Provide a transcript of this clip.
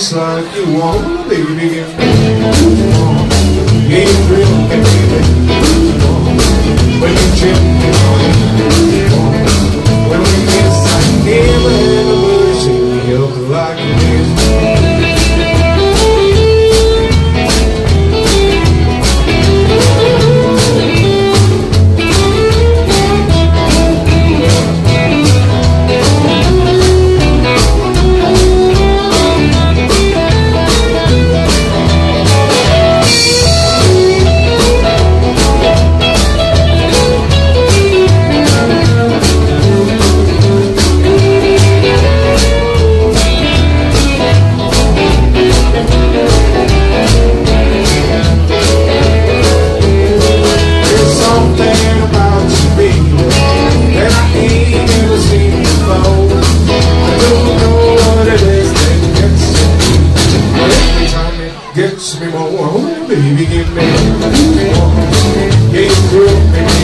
just like you want, baby. Ain't drinking. Makes me more, baby, give me, give me, give me.